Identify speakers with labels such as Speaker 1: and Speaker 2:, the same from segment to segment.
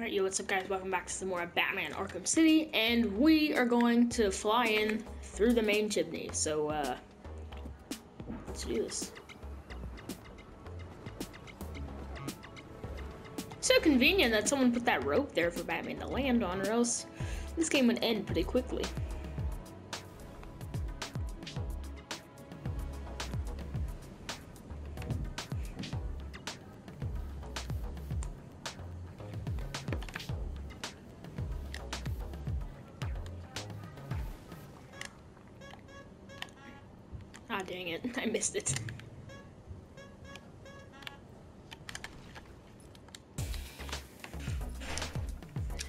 Speaker 1: Alright, yo, what's up guys? Welcome back to some more Batman Arkham City, and we are going to fly in through the main chimney. So, uh, let's do this. So convenient that someone put that rope there for Batman to land on, or else this game would end pretty quickly. Ah, dang it. I missed it.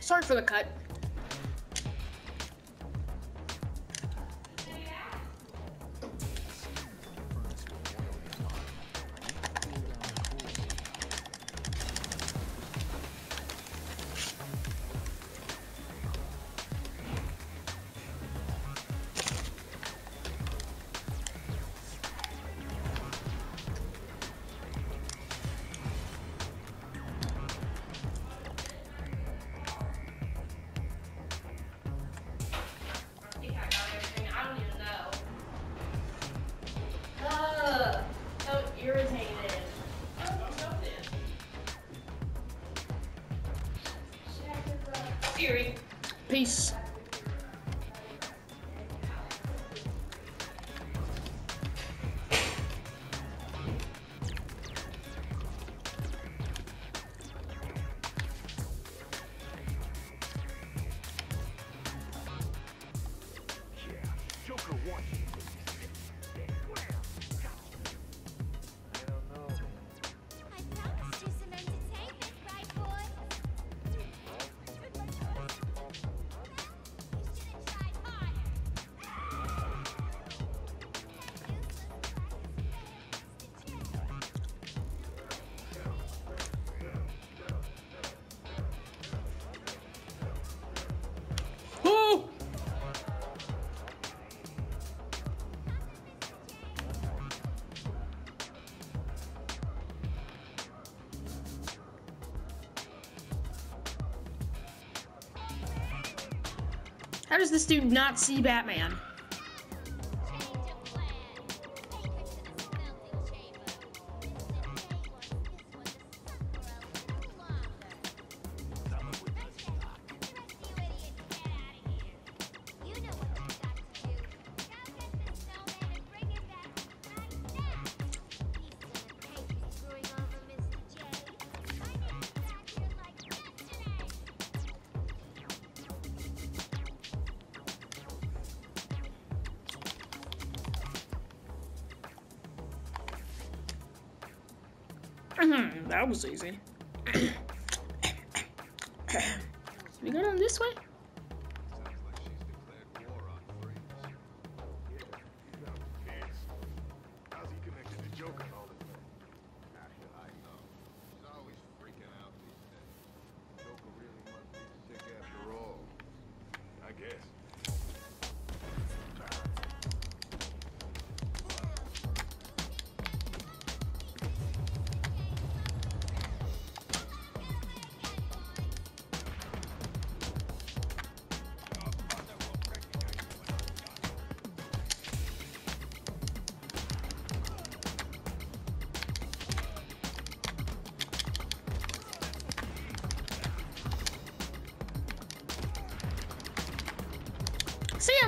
Speaker 1: Sorry for the cut. Does this dude not see Batman? Mm-hmm. that was easy. we go down this way?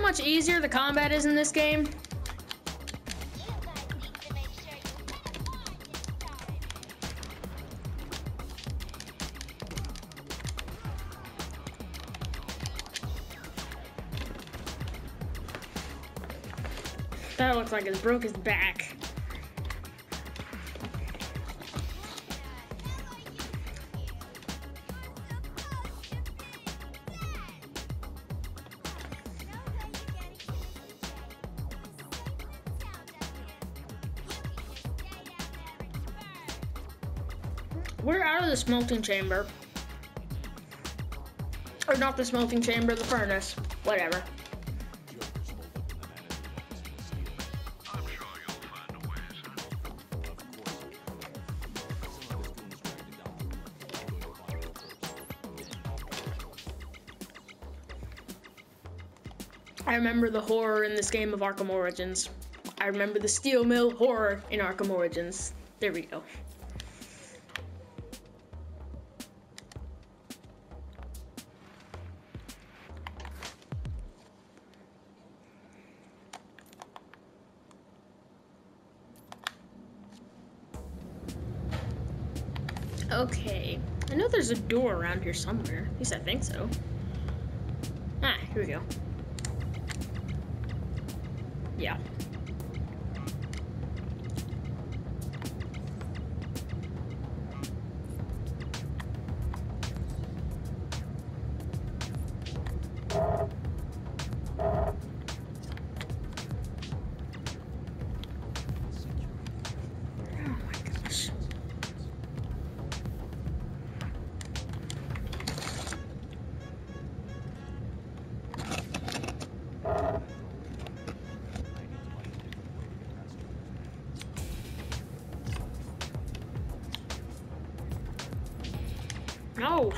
Speaker 1: Much easier the combat is in this game? That looks like it broke his back. We're out of the smelting chamber. Or not the smelting chamber, the furnace. Whatever.
Speaker 2: I remember the horror in this game of Arkham Origins. I remember the steel mill horror in Arkham Origins. There we go. A door around here somewhere. At least I think so. Ah, here we go. Yeah. No.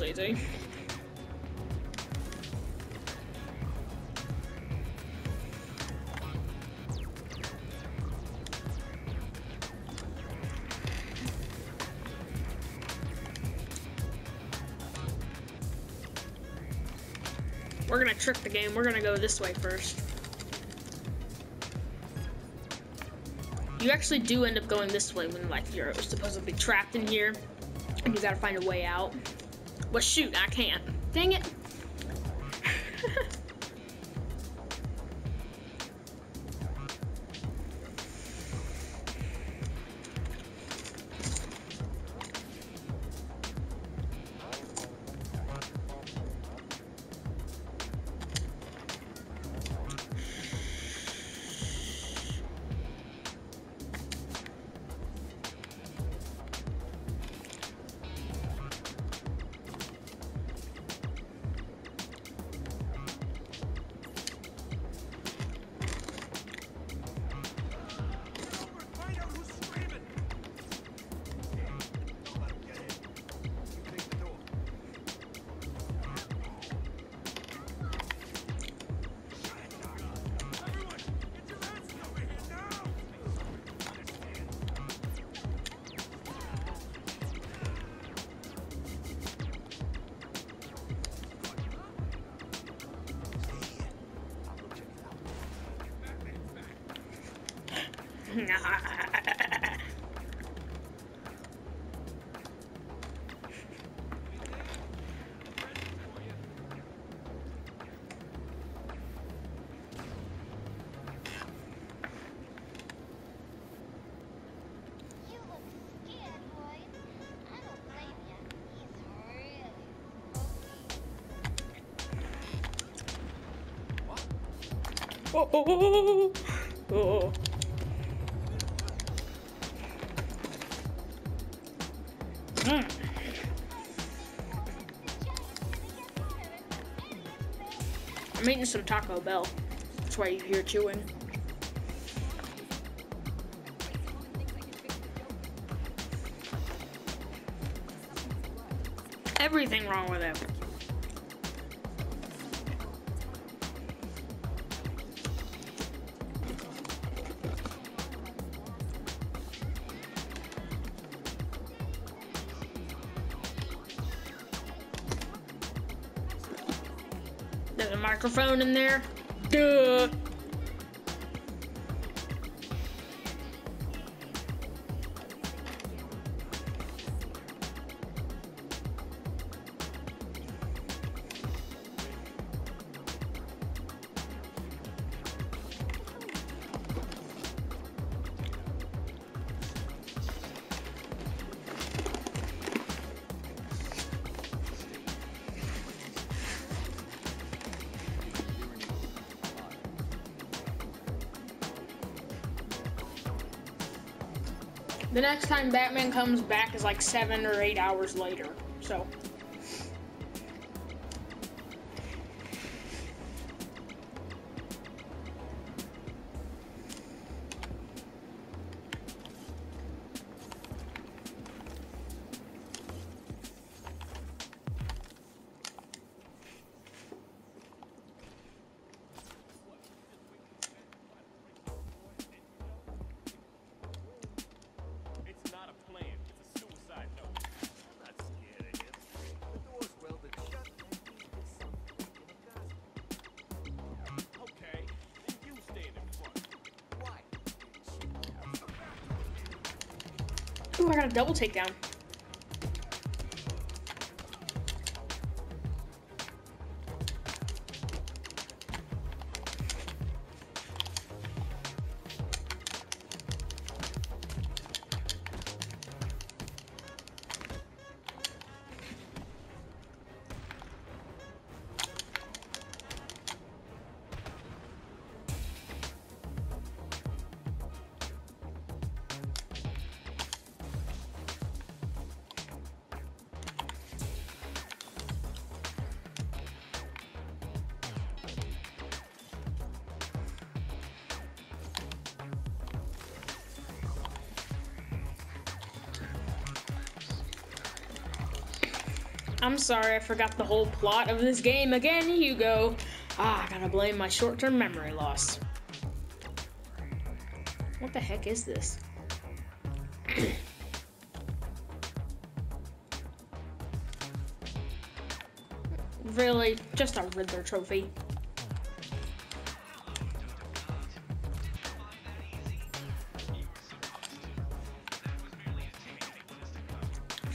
Speaker 2: Was. We're gonna trick the game. We're gonna go this way first. You actually do end up going this way when like you're supposed to be trapped in here and you gotta find a way out. Well shoot, I can't. Dang it. Oh, oh, oh, oh, oh. Some Taco Bell. That's why you're here chewing. Everything wrong with it. Microphone in there. Duh. The next time Batman comes back is like seven or eight hours later. Ooh, I got a double I'm sorry, I forgot the whole plot of this game again, Hugo. Ah, I gotta blame my short term memory loss. What the heck is this? really, just a Riddler trophy.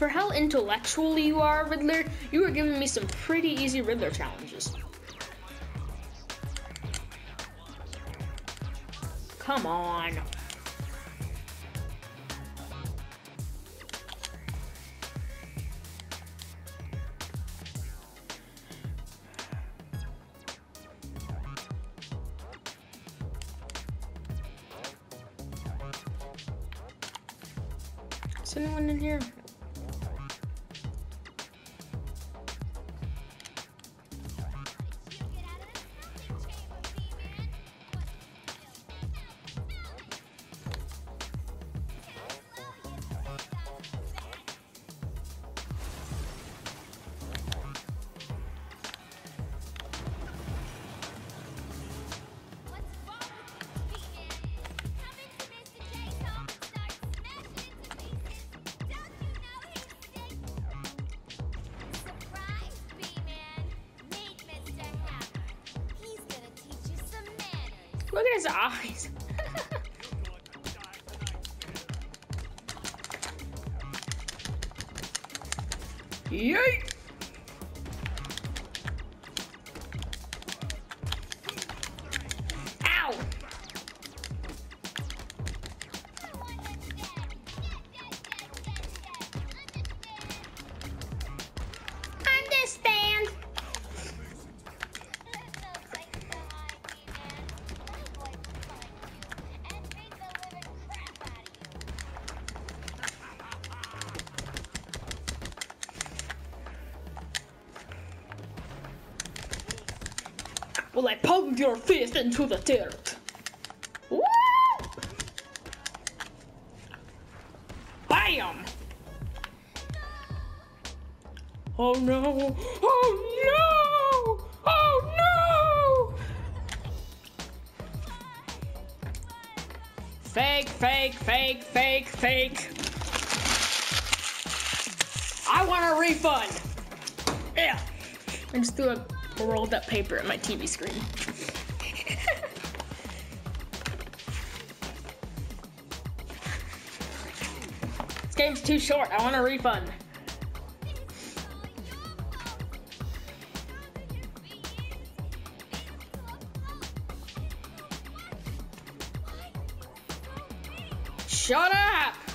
Speaker 2: For how intellectual you are, Riddler, you were giving me some pretty easy Riddler challenges. Come on. Is anyone in here? Look at his eyes. Will I pound your fist into the dirt? Bam! Oh no! Oh no! Oh no! Fake, fake, fake, fake, fake. I want a refund. Yeah. I just threw a rolled up paper at my TV screen. this game's too short. I want a refund. Shut up!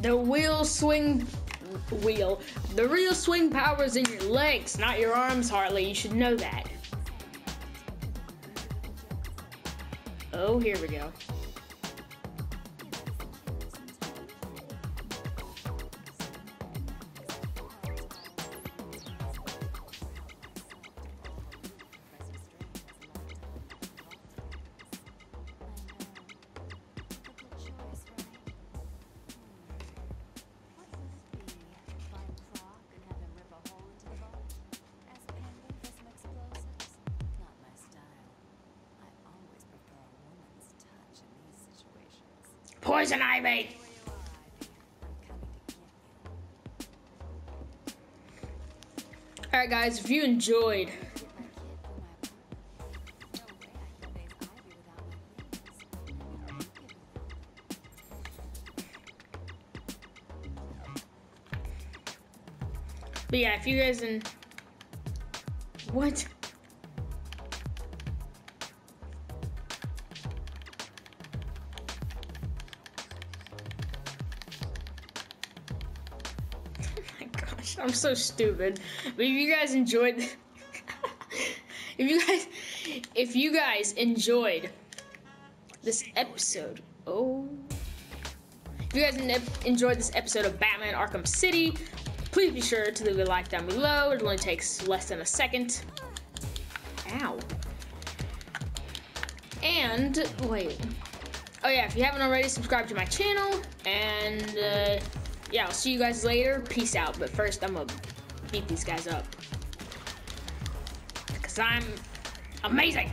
Speaker 2: The wheel swing wheel. The real swing power is in your legs, not your arms, Harley. You should know that. Oh, here we go. Poison ivy. All right, guys. If you enjoyed But yeah, if you guys in what? I'm so stupid. But if you guys enjoyed, if you guys, if you guys enjoyed this episode, oh, if you guys enjoyed this episode of Batman Arkham City, please be sure to leave a like down below. It only takes less than a second. Ow. And wait. Oh yeah, if you haven't already, subscribe to my channel. And uh, yeah, I'll see you guys later. Peace out. But first, I'm gonna beat these guys up. Cause I'm amazing.